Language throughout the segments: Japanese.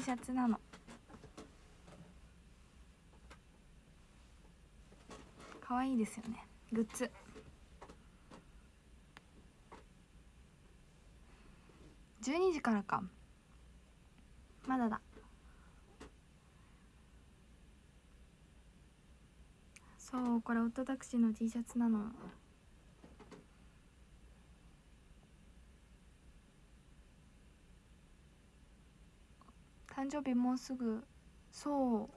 T シャツなの。可愛いですよね。グッズ。12時からか。まだだ。そうこれオットタクシーの T シャツなの。誕生日もうすぐそうも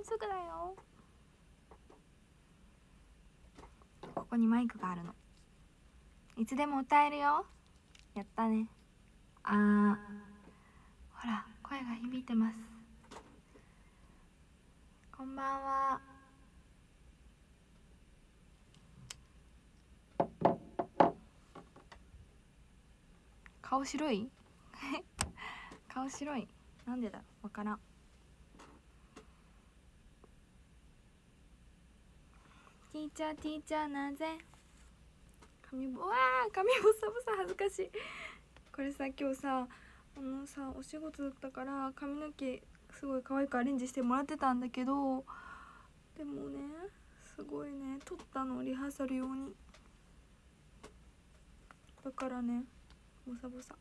うすぐだよここにマイクがあるのいつでも歌えるよやったねあーほら声が響いてますこんばんは顔白い顔白いなんでだわからん。ティーチャーティーチャーなぜ？髪ぼわー髪ボサボサ恥ずかしい。これさ今日さあのさお仕事だったから髪の毛すごい可愛くアレンジしてもらってたんだけどでもねすごいね撮ったのリハーサル用に。だからねボサボサ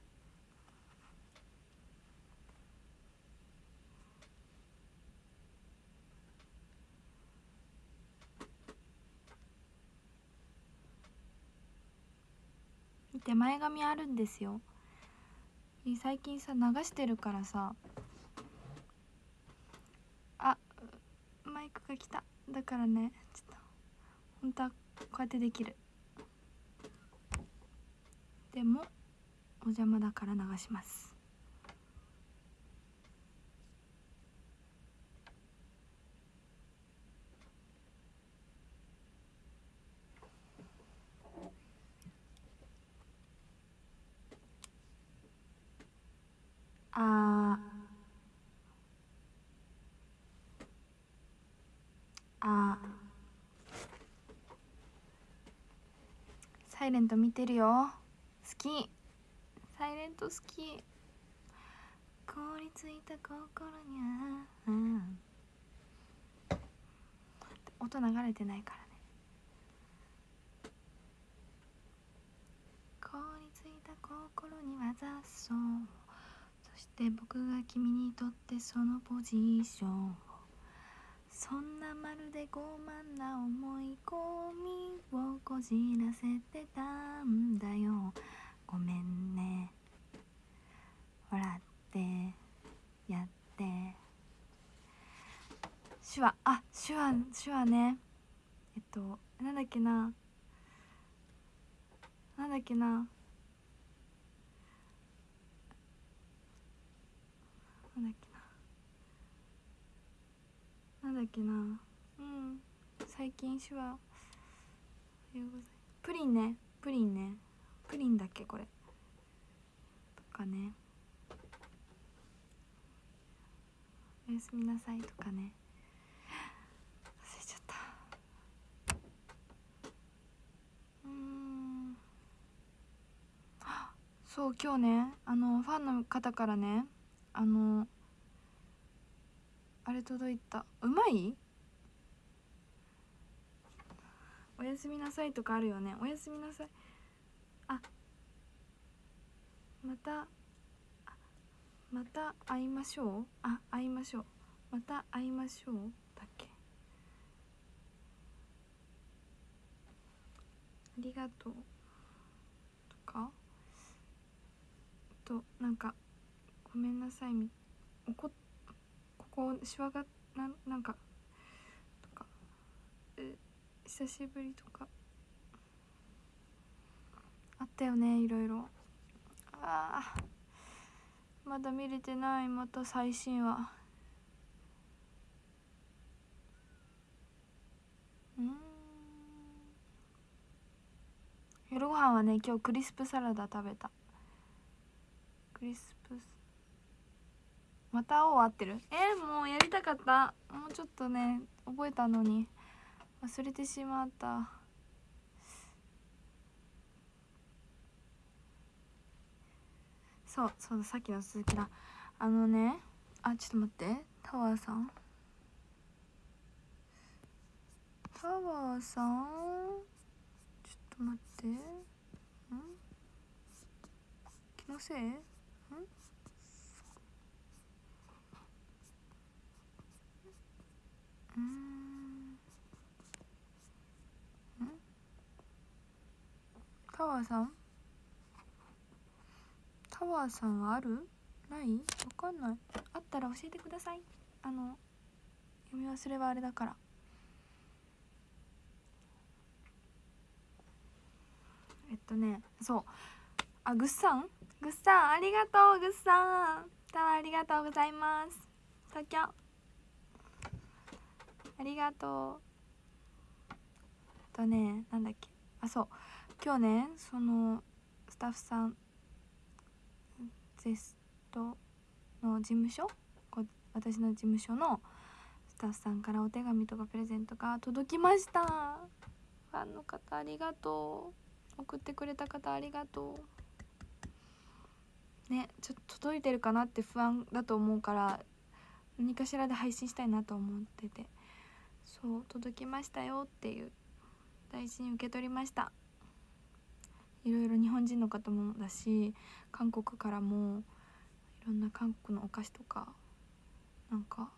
て前髪あるんですよ。最近さ流してるからさ。あマイクが来た。だからねちょっと本当はこうやってできる。でもお邪魔だから流します。ああサイレント見てるよ。好き。サイレント好き。凍りついた心には、うん、音流れてないからね。凍りついた心には雑草。そして僕が君にとってそのポジション。をそんなまるで傲慢な思い込みをこじらせてたんだよ。ごめんね。笑ってやって。手話。あ手話手話ね。えっとなんだっけな。なんだっけな。なんだっけな。なんだっけな。うん。最近手話。プリンね。プリンね。プリンだっけこれ。とかね。おやすみなさいとかね。忘れちゃった。うん。あそう今日ねあのファンの方からねあのあれ届いた。うまい？おやすみなさいとかあるよね。おやすみなさい。あまたまた会いましょう？あ会いましょう。また会いましょう？だっけ？ありがとう。とか？となんかごめんなさい。み怒ここシワがななんかとか久しぶりとか。あったよねいろいろ。あまだ見れてないまた最新話。うん。夜ご飯はね今日クリスプサラダ食べた。クリスプまた青合ってる？えー、もうやりたかった。もうちょっとね覚えたのに。忘れてしまった。そうそうださっきの続きだ。あのねあちょっと待って。タワーさん。タワーさん？ちょっと待って。ん？気のせいんうんタワーさん？タワーさんはある？ない？わかんない。あったら教えてください。あの読み忘れはあれだから。えっとねそう。あぐっさん？ぐっさんありがとうぐっさん。タワーありがとうございます。東京。ありがとう。とねなんだっけ。あそう。今日ねそのスタッフさんゼストの事務所？私の事務所のスタッフさんからお手紙とかプレゼントが届きました。ファンの方ありがとう。送ってくれた方ありがとう。ねちょっと届いてるかなって不安だと思うから何かしらで配信したいなと思ってて。そう届きましたよっていう大事に受け取りました。いろいろ日本人の方もだし韓国からもいろんな韓国のお菓子とかなんか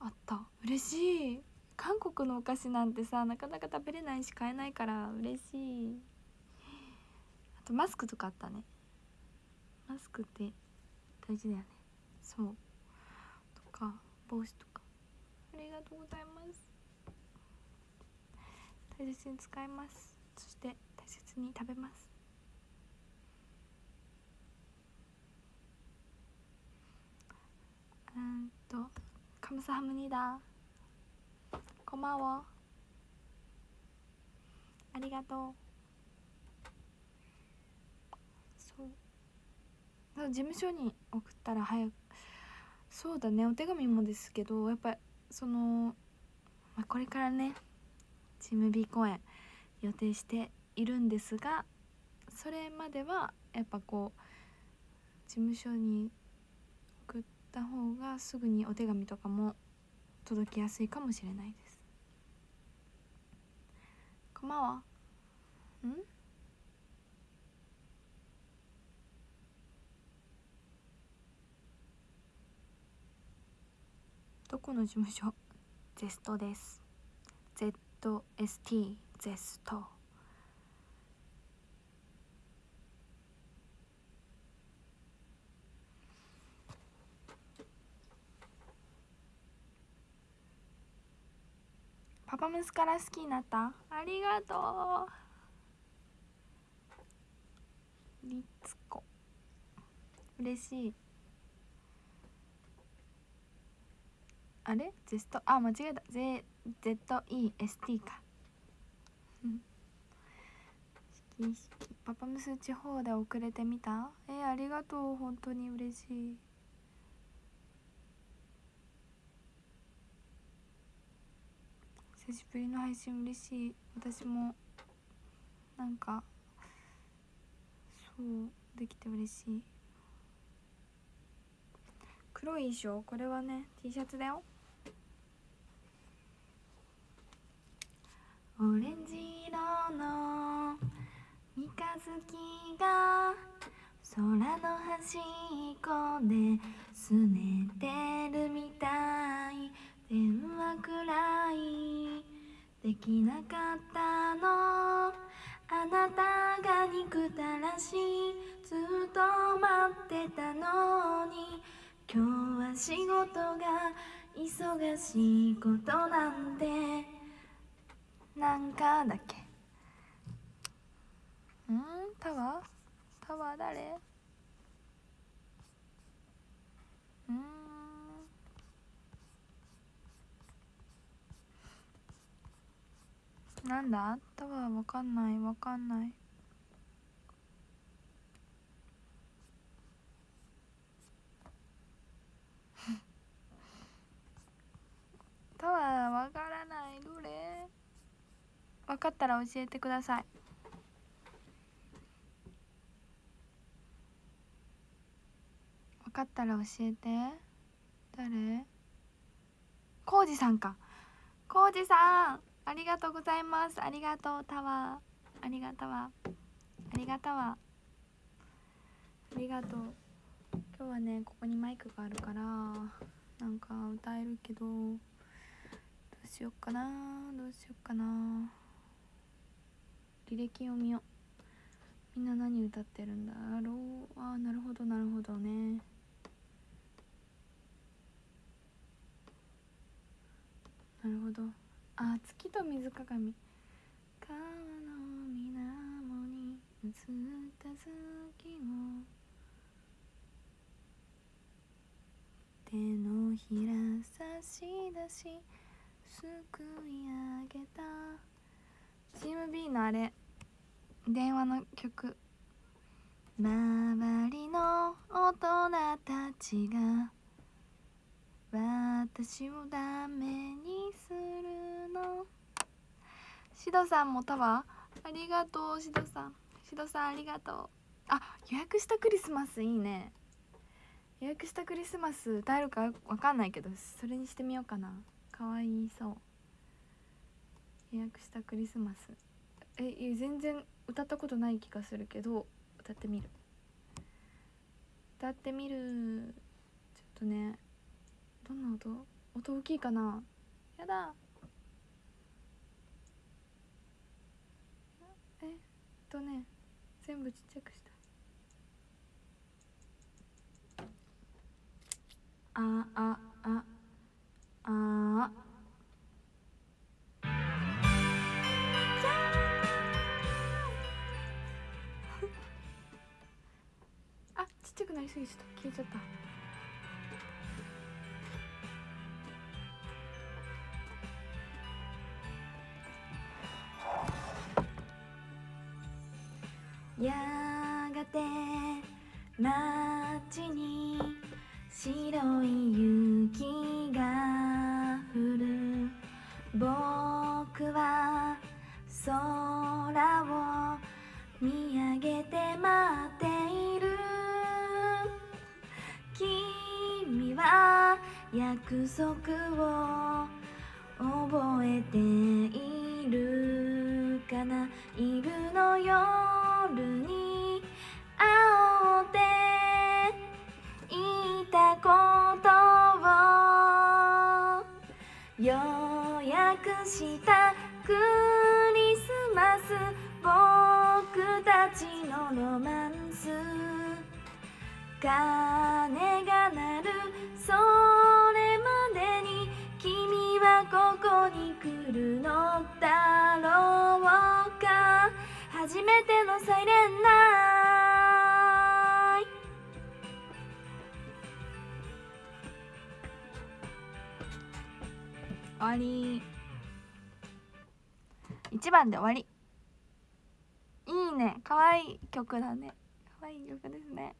あった。嬉しい。韓国のお菓子なんてさなかなか食べれないし買えないから嬉しい。あとマスクとかあったね。マスクって大事だよね。そう。とか帽子とか。ありがとうございます。大切に使います。そして大切に食べます。うんとカムサハムニダこんばんは。ありがとう。そう事務所に送ったら早くそうだね。お手紙もですけどやっぱその、まあ、これからねチーム B 公演予定しているんですがそれまではやっぱこう事務所に送った方がすぐにお手紙とかも届きやすいかもしれないです。こんばんは？ん？どこの事務所ゼストです。ZST ゼスト。パパムスから好きになった？ありがとう。リツコ嬉しい。あれ？ゼスト？あ間違えた。ZEST か。式式。パパムス地方で遅れてみた？えー、ありがとう。本当に嬉しい。久しぶりの配信嬉しい。私もなんかそうできて嬉しい。黒い衣装？これはね T シャツだよ。オレンジ色の三日月が空の端っこですねてるみたい。電話くらいできなかったの。あなたが憎たらしい。ずっと待ってたのに。今日は仕事が忙しいことなんて。なんかだっけ？ん？タワー？タワー誰？うん。なんだ？タワーわかんない。わかんない。タワーわからない。どれ？分かったら教えてください。分かったら教えて。誰？コウジさんか。コウジさんありがとうございます。ありがとうタワー。ありがとう。ありがとう。ありがとう。今日はねここにマイクがあるからなんか歌えるけどどうしよっかなどうしよっかな。履歴を見よう。みんな何歌ってるんだろう。あーなるほどなるほどね。なるほど。あ月と水鏡。川の水面に映った月を。手のひら差し出しすくい上げた。チーム B のあれ。電話の曲。周りの大人たちが私をダメにするの。シドさんもタワー？ありがとうシドさん。シドさんありがとう。あ予約したクリスマスいいね。予約したクリスマス歌えるかわかんないけどそれにしてみようかな。かわいそう。予約したクリスマス。え全然歌ったことない気がするけど歌ってみる。歌ってみる。ちょっとねどんな音？音大きいかな？やだ。えっとね全部ちっちゃくした。あああああくなりすぎちゃった。消えちゃった。束を。終わり。1番で終わり。いいね。かわいい曲だね。かわいい曲ですね。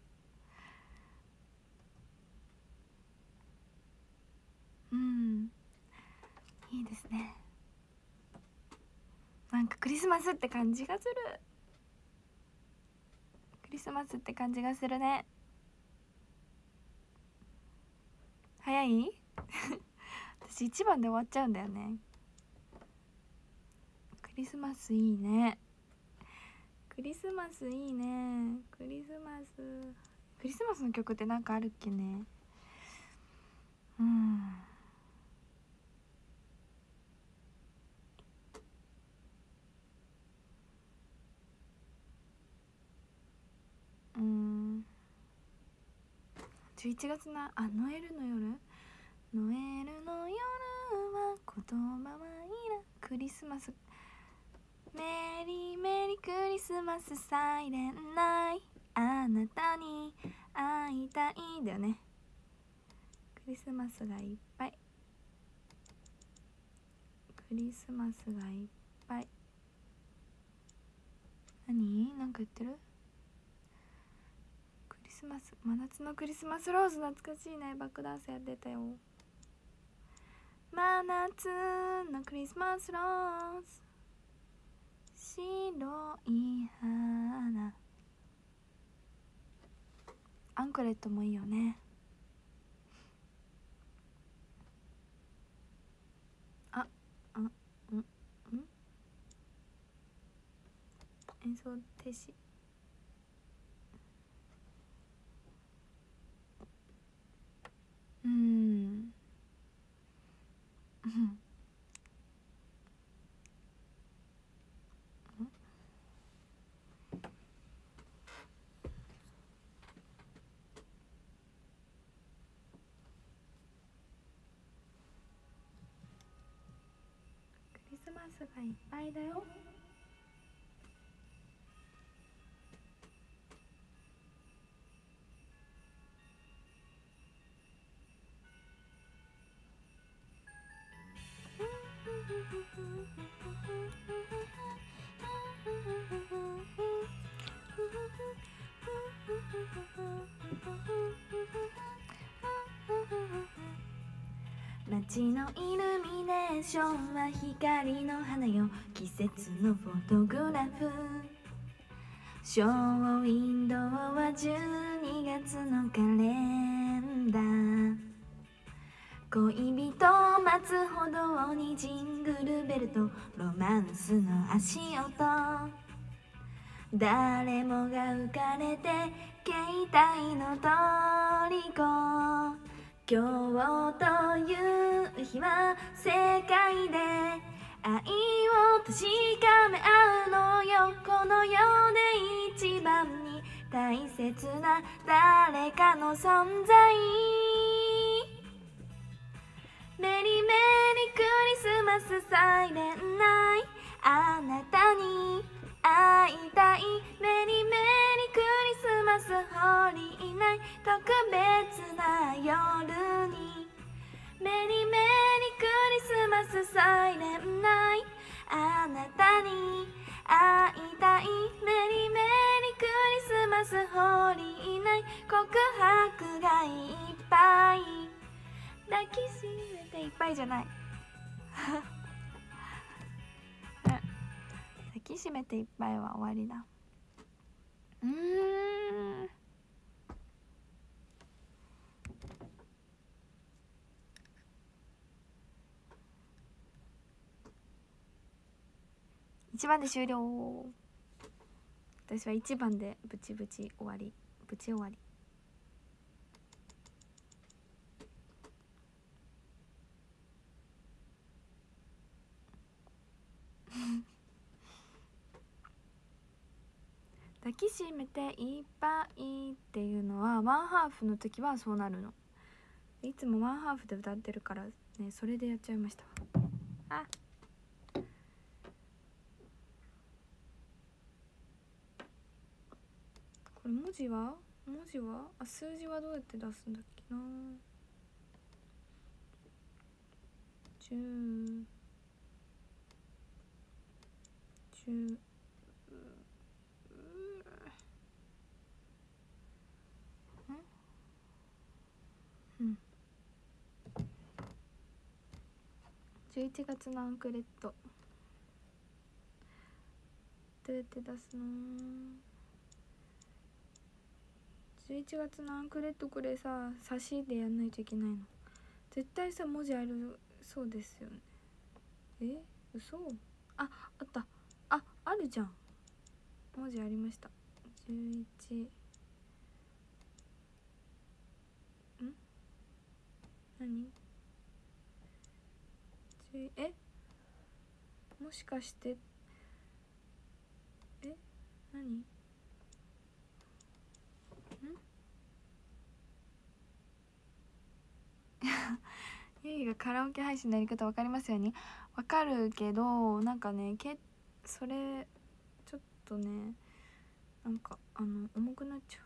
うん。いいですね。なんかクリスマスって感じがする。クリスマスって感じがするね。早い？私1番で終わっちゃうんだよね。クリスマスいいね。クリスマスいいね。クリスマス。クリスマスの曲ってなんかあるっけね。うん。うん。11月なあノエルの夜？ノエルの夜は言葉はいらクリスマス。メリーメリークリスマスサイレンナイ。あなたに会いたいだよね。クリスマスがいっぱい。クリスマスがいっぱい。何？なんか言ってる？クリスマス真夏のクリスマスローズ懐かしいね。バックダンスやってたよ。真夏のクリスマスローズ。白い花。アンクレットもいいよね。ああんうん。演奏停止。うん。うん。クリスマスがいっぱいだよ。街のイルミネーションは光の花よ。季節のフォトグラフ。ショーウィンドウは12月のカレンダー。恋人を待つ歩道にジングルベルト。ロマンスの足音。誰もが浮かれて携帯の虜。今日という日は世界で愛を確かめ合うのよこの世で一番に。大切な誰かの存在。メリメリクリスマスサイレンナイ。あなたに会いたい。メリメリクリスマスホーリーナイ特別な夜に。メリメリクリスマスサイレンナイあなたに。会いたい。メリメリクリスマスホーリーナイ告白がいっぱい。抱きしめていっぱいじゃない。きしめていっぱいは終わりだ。うーん。一番で終了。私は一番でブチブチ終わり。ブチ終わり。抱きしめていっぱいっていうのはワンハーフの時はそうなるの。いつもワンハーフで歌ってるからねそれでやっちゃいました。あ。これ文字は？文字は？あ数字はどうやって出すんだっけな。10 10 11月のアンクレット。どうやって出すの？11月のアンクレットこれさ差しでやんないといけないの。絶対さ文字あるそうですよね。え？嘘？ああった。ああるじゃん。文字ありました。11ん？何？10え？もしかして？え？何？ん？ゆいがカラオケ配信のやり方分かりますように？分かるけどなんかねけそれちょっとねなんかあの重くなっちゃ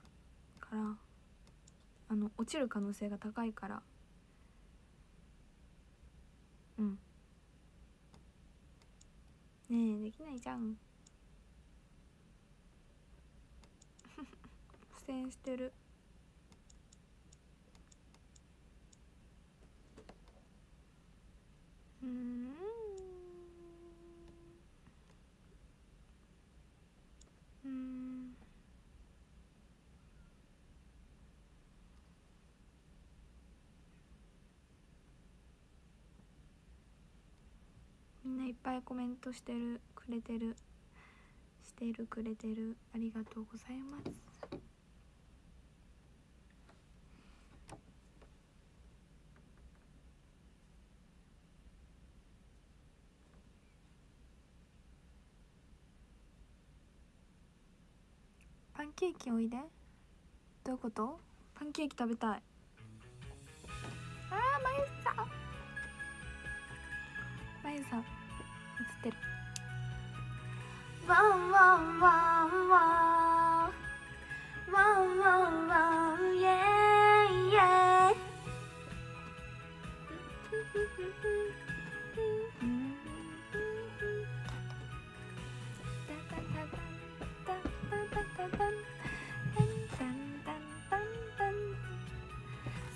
うからあの落ちる可能性が高いから。うん。ねえできないじゃん。苦戦してる。うんみんないっぱいコメントしてるくれてるしてるくれてる。ありがとうございます。パンケーキおいで。どういうこと？パンケーキ食べたい。あーまゆさん。まゆさん。ってる。ワンワンワンワンワンワンワンイエイイエイ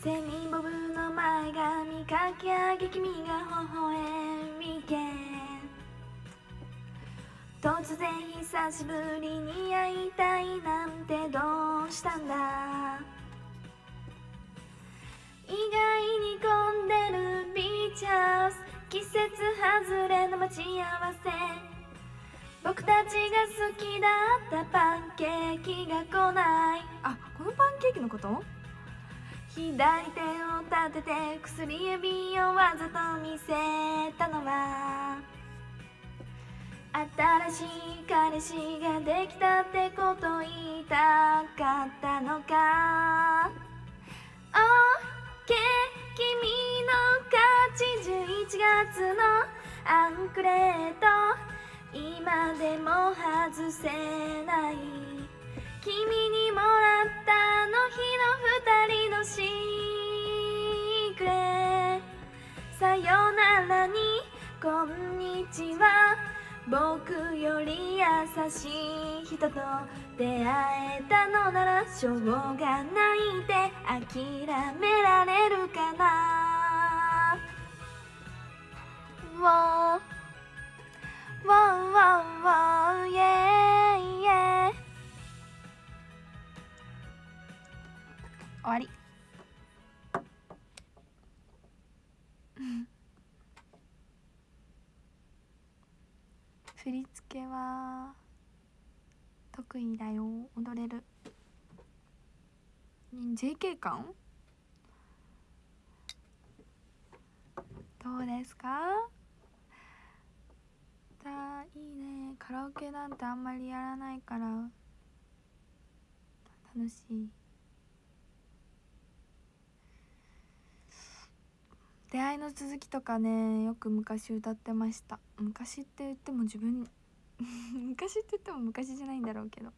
セミボブの前髪かき上げ君が微笑み突然久しぶりに会いたいなんてどうしたんだ？意外に混んでるビーチハウス季節外れの待ち合わせ。僕たちが好きだったパンケーキが来ない。あこのパンケーキのこと？左手を立てて薬指をわざと見せたのは新しい彼氏ができたってこと言いたかったのか？OK 君の勝ち11月のアンクレート。今でも外せない。君にもらったあの日の二人のシークレさよならに。こんにちは。僕より優しい人と出会えたのならしょうがないで諦められるかな。わーわーわーわーイエイイエイ終わり振り付けは得意だよ。踊れる。ん JK 感？どうですか？だいいね。カラオケなんてあんまりやらないから。楽しい。出会いの続きとかねよく昔歌ってました。昔って言っても自分 昔って言っても昔じゃないんだろうけど。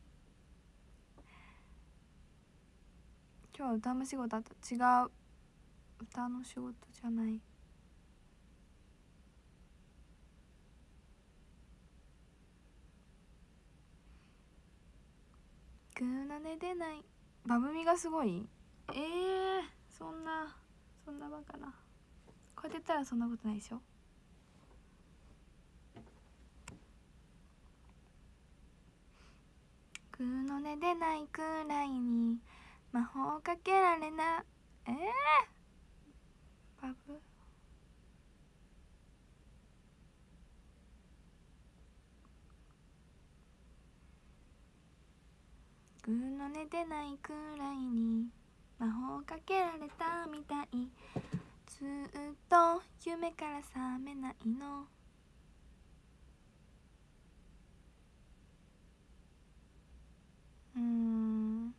今日は歌の仕事だと違う。歌の仕事じゃない。グーの寝でない。バブみがすごい？えー、そんなそんなバカな。こうやってたらそんなことないでしょ？グーの寝でないくらいに魔法かけられなえー、バブ？グーの寝てないくらいに魔法かけられたみたいずっと夢から覚めないの。うん。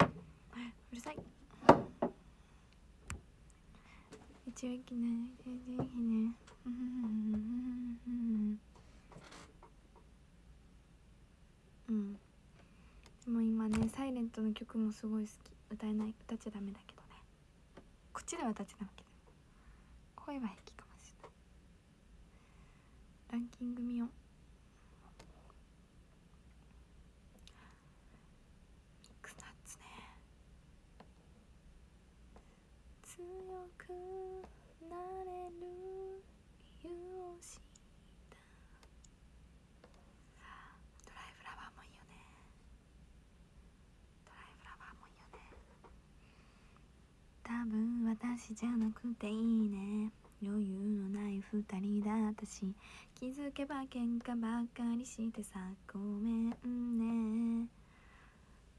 うるさい。一応いきなり全然いいねうんでも今ね「サイレントの曲もすごい好き。歌えない歌っちゃダメだけどね。こっちでは歌っちゃダメだけど。声は平気かもしれない。ランキング見よう。ミックスナッツね。強くなれる。理由を知ったドライフラワーもいいよねドライフラワーもいいよね多分私じゃなくていいね。余裕のない二人だ。私気づけば喧嘩ばっかりしてさごめんね。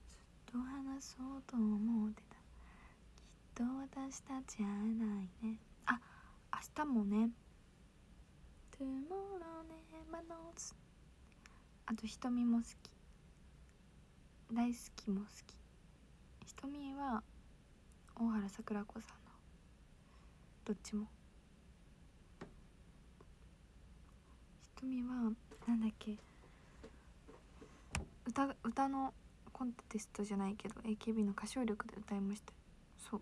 ずっと話そうと思ってた。きっと私たち会えないね。あ明日もね。Tomorrow never knows あと瞳も好き。大好きも好き。瞳は大原桜子さんの。どっちも。瞳はなんだっけ。歌歌のコンテストじゃないけど AKB の歌唱力で歌いました。そう。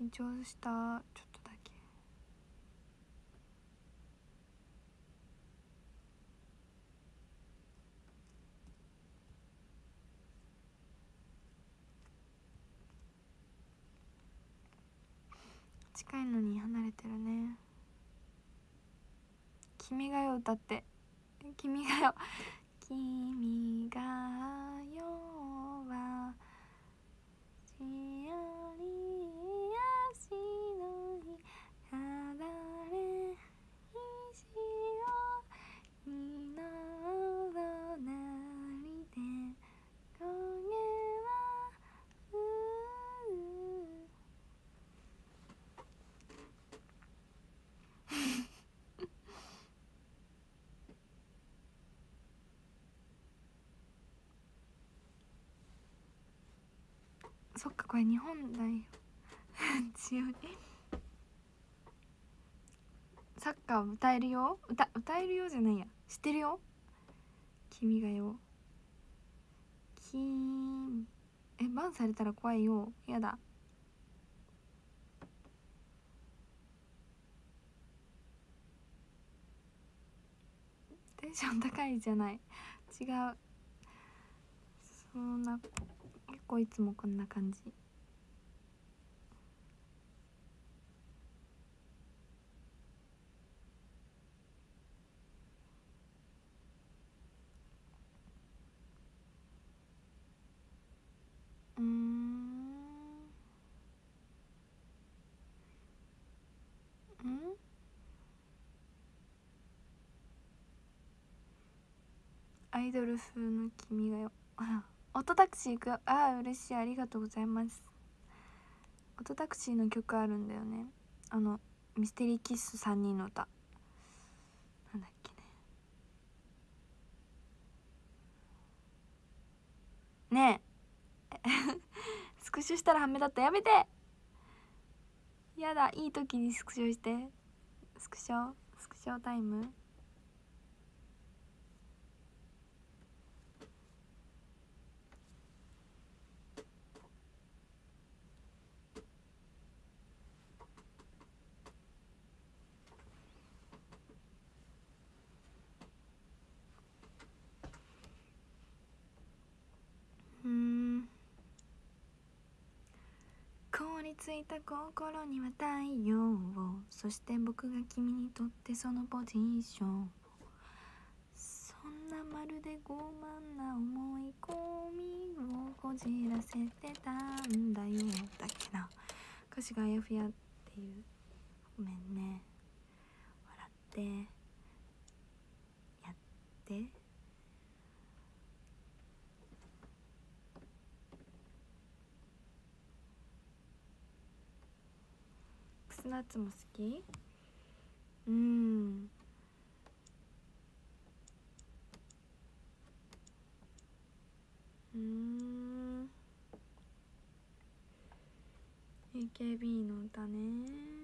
緊張したちょっとだけ近いのに離れてるね「君が代」歌って「君が代」「君が代は幸せり足のに離れ石を二のなりで影はううそっかこれ日本代表。強い。サッカー歌えるよ。歌歌えるよじゃないや。知ってるよ。君がよ。きえバンされたら怖いよ。やだ。テンション高いじゃない。違う。そんな構いつもこんな感じ。うん。うん。アイドル風の君がよ。オトタクシー行く。ああ嬉しい。ありがとうございます。オトタクシーの曲あるんだよね。あのミステリーキッス3人の歌。なんだっけね。ねえ。スクショしたらハメだった。やめて。やだ。いい時にスクショして。スクショスクショタイム。凍りついた心には太陽をそして僕が君にとってそのポジション。そんなまるで傲慢な思い込みをこじらせてたんだよ。だっけな歌詞があやふやっていうごめんね。笑って。やって。スナッツも好き？うん。うん。AKB の歌ね。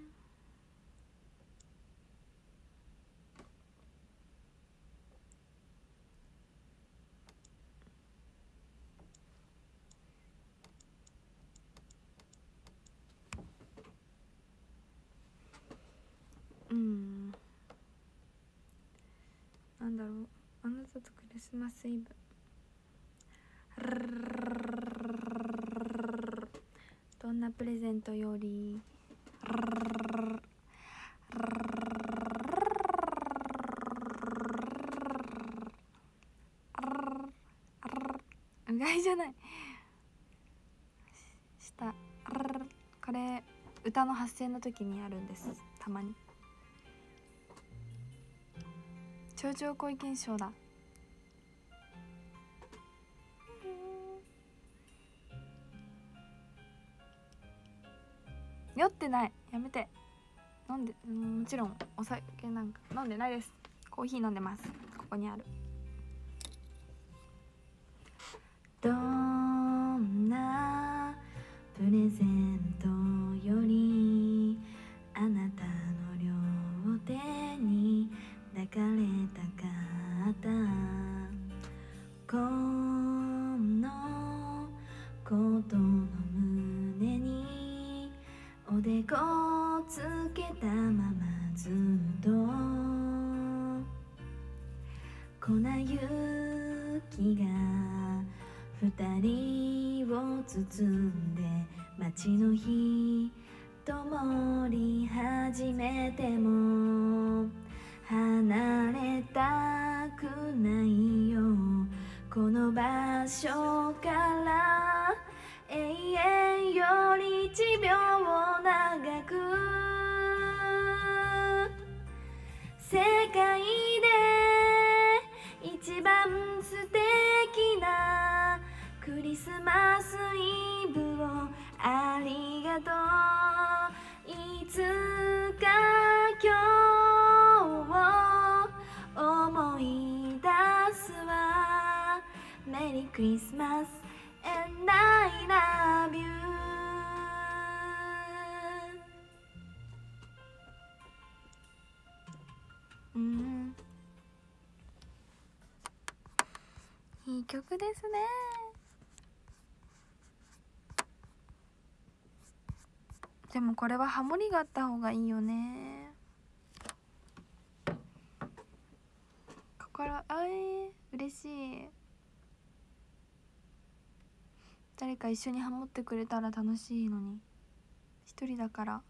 だろう。あなたとクリスマスイブ。どんなプレゼントより。うがいじゃない。した。これ歌の発声の時にやるんです。たまに。超常声現象だ。酔ってない。やめて。飲んでもちろんお酒なんか飲んでないです。コーヒー飲んでます。ここにある。曲ですね。でもこれはハモリがあった方がいいよね。心あえ嬉しい。誰か一緒にハモってくれたら楽しいのに。一人だから。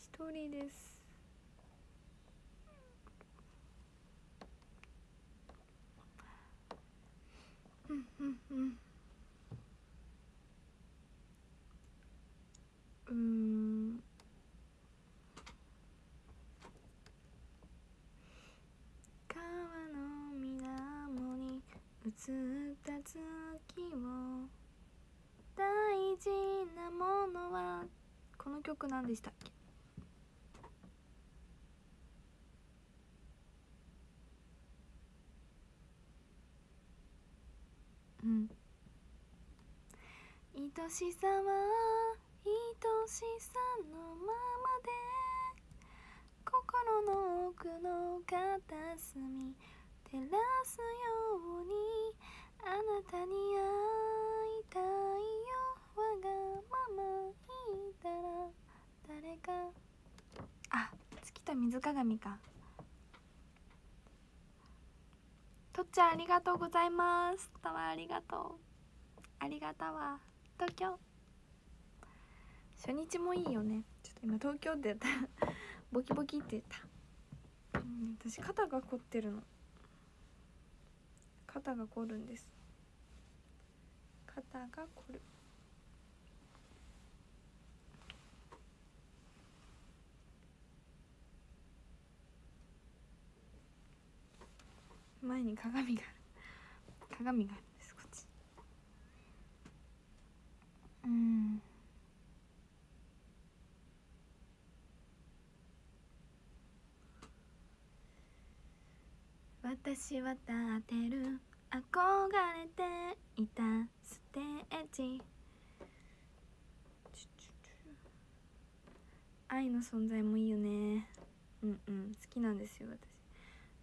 一人ですうん。うん。川の水面に映った月を。大事なものはこの曲何でしたっけ？うん。愛しさは愛しさのままで心の奥の片隅。照らすようにあなたに会いたいよ。わがまま言ったら誰か。あ月と水鏡か。とっちゃんありがとうございます。たわありがとう。ありがたわ。東京。初日もいいよね。ちょっと今東京って言った。ボキボキって言った、うん、私肩が凝ってるの。肩が凝るんです。肩が凝る。前に鏡がある鏡があるんです。こっちうん。私は立てる。憧れていたステージ。愛の存在もいいよね。うんうん。好きなんですよ私。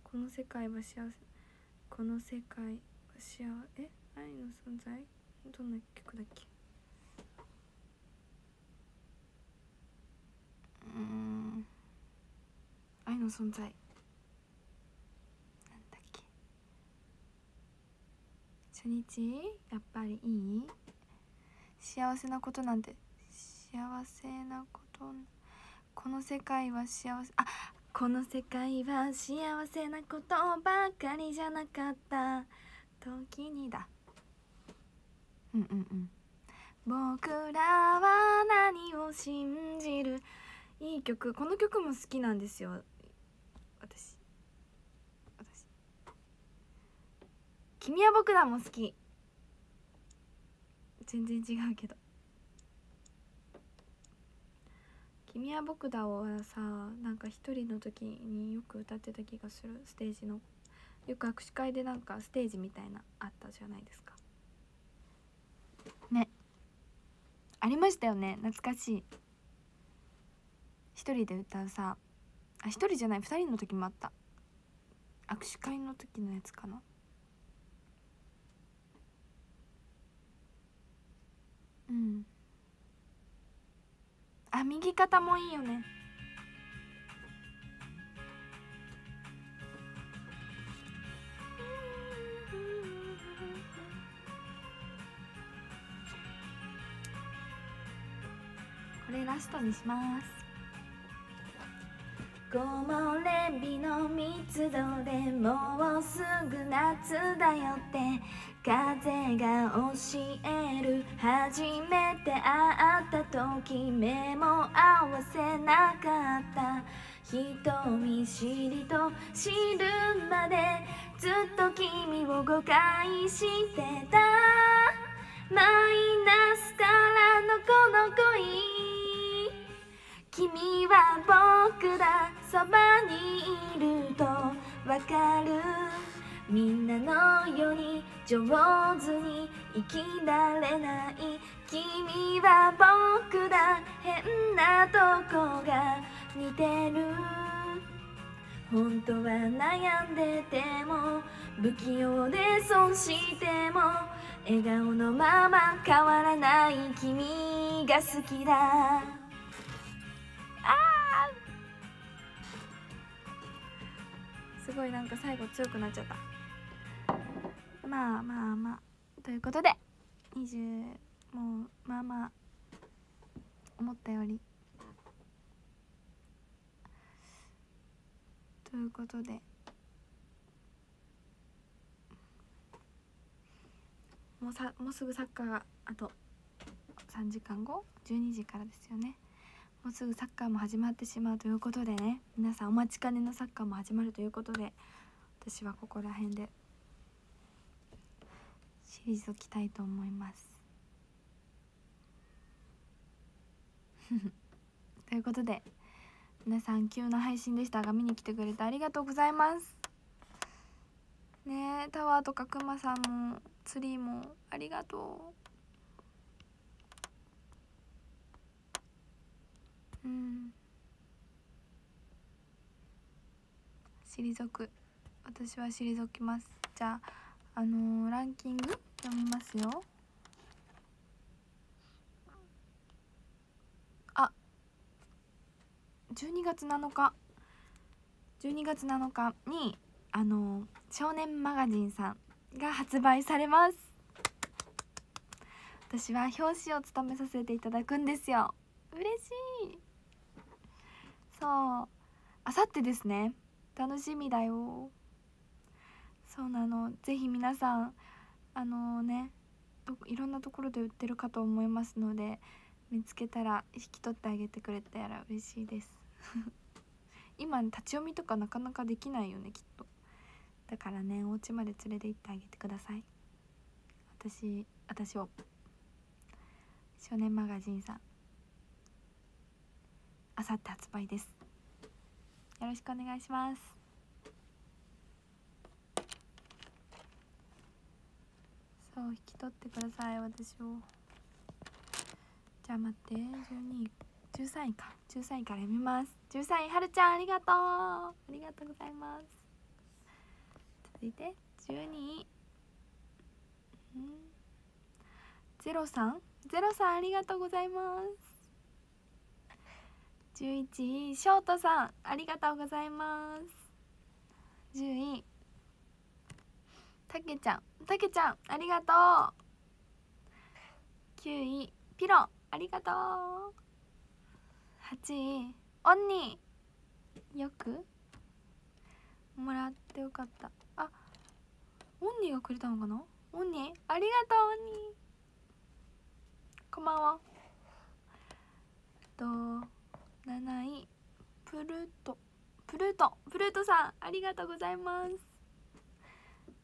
この世界は幸せ。この世界は幸え愛の存在？どんな曲だっけ？うん。愛の存在。なんだっけ？初日？やっぱりいい？幸せなことなんて。幸せなこと？この世界は幸せ。あこの世界は幸せなことばかりじゃなかった。時にだ。うんうんうん。僕らは何を信じる？いい曲。この曲も好きなんですよ。私。私。君は僕らも好き。全然違うけど。君は僕だをさなんか一人の時によく歌ってた気がする。ステージのよく握手会でなんかステージみたいなあったじゃないですか。ね。ありましたよね。懐かしい。一人で歌うさ。あ一人じゃない。二人の時もあった。握手会の時のやつかなうんあ右肩もいいよね。これラストにします。木漏れ日の密度でもうすぐ夏だよって。風が教える初めて会った時目も合わせなかった。人見知りと知るまでずっと君を誤解してた。マイナスからのこの恋。君は僕らそばにいるとわかる。みんなのように上手に生きられない。君は僕ら変なとこが似てる。本当は悩んでても不器用で損しても笑顔のまま変わらない君が好きだ。ごいなんか最後強くなっちゃった。まあまあまあ。ということで20もうまあまあ思ったより。ということで。もうさもうすぐサッカーがあと3時間後？12時からですよね。もうすぐサッカーも始まってしまうということでね。皆さんお待ちかねのサッカーも始まるということで私はここら辺で退きたいと思います。ということで皆さん急な配信でしたが見に来てくれてありがとうございます。ねえタワーとかくまさんもツリーもありがとう。うん。退く。私は退きます。じゃああのー、ランキング読みますよ。あ。12月7日。12月7日にあのー、少年マガジンさんが発売されます。私は表紙を務めさせていただくんですよ。嬉しい。そう。あさってですね。楽しみだよ。そうなの。ぜひ皆さんあのー、ねいろんなところで売ってるかと思いますので見つけたら引き取ってあげてくれたら嬉しいです。今立ち読みとかなかなかできないよねきっと。だからねお家まで連れて行ってあげてください。私私を。少年マガジンさん。あさって発売です。よろしくお願いします。そう引き取ってください私を。じゃあ待って12位13位か。13位から読みます。13位はるちゃんありがとう。ありがとうございます。続いて12位。ゼロさん。ゼロさんありがとうございます。11位ショートさんありがとうございます。10位たけちゃんたけちゃんありがとう。9位ピロありがとう。8位オンニ。ーよくもらってよかった。あオンニーがくれたのかな？オンニ？ーありがとうオンニ。ーこんばんは。と7位プルート。プルート。プルートさんありがとうございます。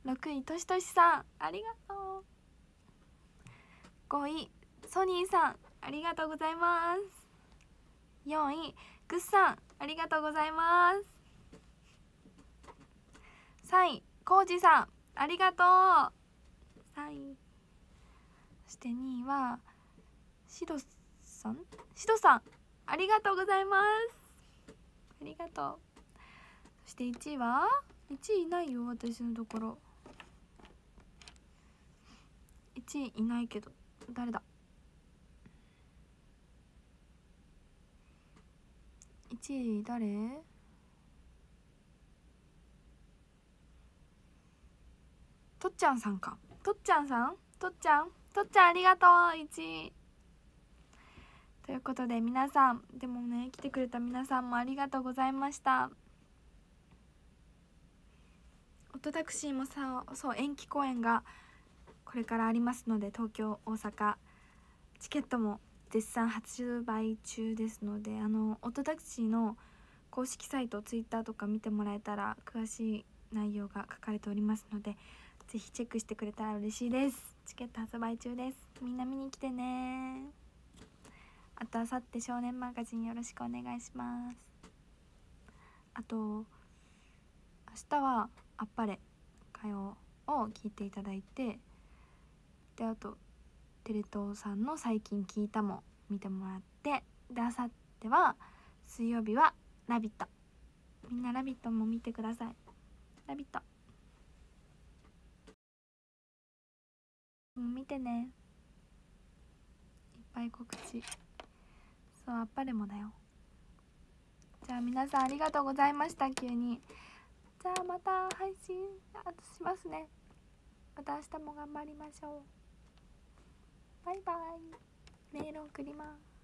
6位としとしさんありがとう。5位ソニーさんありがとうございます。4位グッさんありがとうございます。3位コウジさんありがとう。3位そして2位はシドさん？シドさん。ありがとうございます。ありがとう。そして1位は？1位いないよ私のところ。1位いないけど誰だ？1位誰？とっちゃんさんか。とっちゃんさん？とっちゃん？とっちゃんありがとう。1位。ということで皆さんでもね来てくれた皆さんもありがとうございました。オトタクシーもさそう延期公演がこれからありますので東京大阪。チケットも絶賛発売中ですのであのオトタクシーの公式サイトツイッターとか見てもらえたら詳しい内容が書かれておりますのでぜひチェックしてくれたら嬉しいです。チケット発売中です。みんな見に来てね。あとあさって少年マガジンよろしくお願いしますあと明日はあっぱれ歌謡を聞いていただいてであとテレ東さんの最近聞いたも見てもらってであさっては水曜日は「ラビット!」みんな「ラビット!」も見てください「ラビット!」もう見てねいっぱい告知そうあっぱれもだよ。じゃあ皆さんありがとうございました急に。じゃあまた配信しますね。また明日も頑張りましょう。バイバイ。メール送ります。